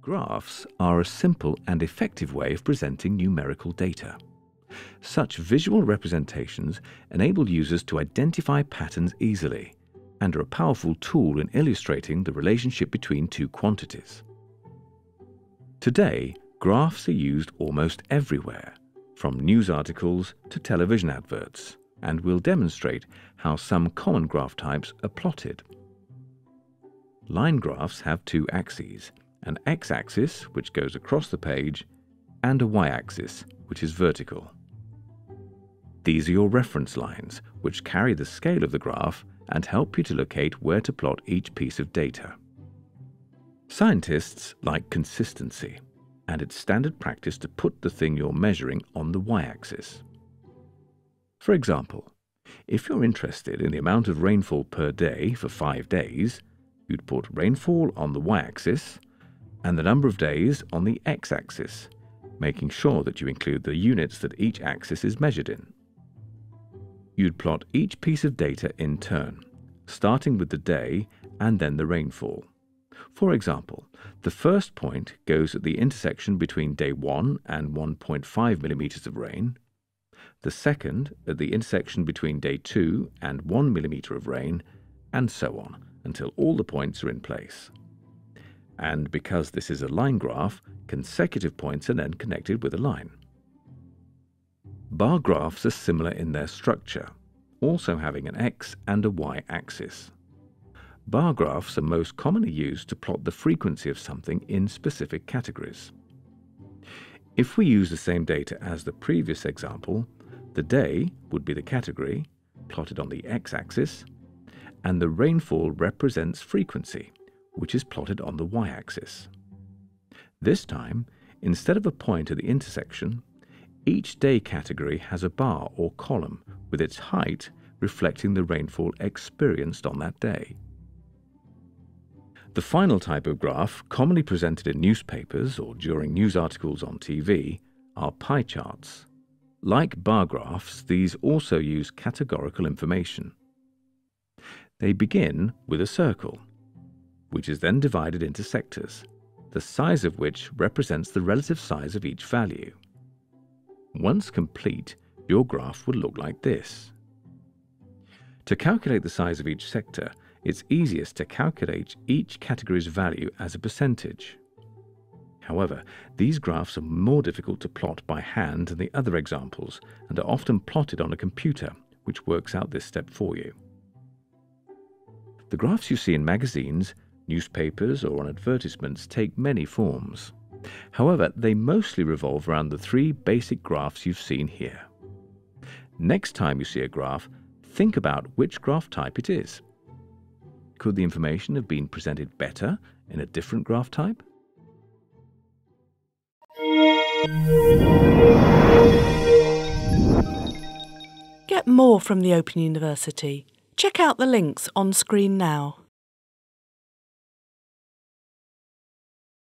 Graphs are a simple and effective way of presenting numerical data. Such visual representations enable users to identify patterns easily and are a powerful tool in illustrating the relationship between two quantities. Today, graphs are used almost everywhere, from news articles to television adverts, and we'll demonstrate how some common graph types are plotted. Line graphs have two axes, an x-axis, which goes across the page, and a y-axis, which is vertical. These are your reference lines, which carry the scale of the graph and help you to locate where to plot each piece of data. Scientists like consistency, and it's standard practice to put the thing you're measuring on the y-axis. For example, if you're interested in the amount of rainfall per day for five days, you'd put rainfall on the y-axis and the number of days on the x-axis, making sure that you include the units that each axis is measured in. You'd plot each piece of data in turn, starting with the day and then the rainfall. For example, the first point goes at the intersection between day 1 and 1.5 millimeters of rain, the second at the intersection between day 2 and 1 millimeter of rain, and so on until all the points are in place. And because this is a line graph, consecutive points are then connected with a line. Bar graphs are similar in their structure, also having an x and a y axis. Bar graphs are most commonly used to plot the frequency of something in specific categories. If we use the same data as the previous example, the day would be the category, plotted on the x-axis, and the rainfall represents frequency, which is plotted on the y-axis. This time, instead of a point at the intersection, each day category has a bar or column with its height reflecting the rainfall experienced on that day. The final type of graph, commonly presented in newspapers or during news articles on TV, are pie charts. Like bar graphs, these also use categorical information. They begin with a circle, which is then divided into sectors, the size of which represents the relative size of each value. Once complete, your graph would look like this. To calculate the size of each sector, it's easiest to calculate each category's value as a percentage. However, these graphs are more difficult to plot by hand than the other examples and are often plotted on a computer, which works out this step for you. The graphs you see in magazines, newspapers, or on advertisements take many forms. However, they mostly revolve around the three basic graphs you've seen here. Next time you see a graph, think about which graph type it is. Could the information have been presented better in a different graph type? Get more from the Open University. Check out the links on screen now.